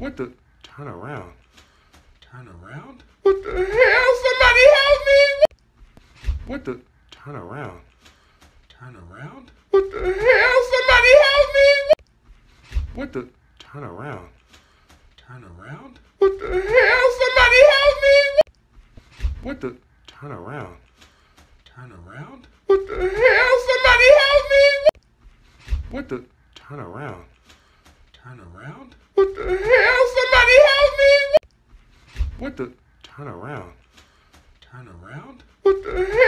What the? Turn around. Turn around? What the hell? Somebody help me! What the? Turn around. Turn around? What the hell? Somebody help me! What the? Turn around. Turn around? What the hell? Somebody help me! What the? Turn around. Turn around? What the hell? Somebody help me! What the? Turn around. Turn around? What the hell? Somebody help me! What the? Turn around. Turn around? What the hell?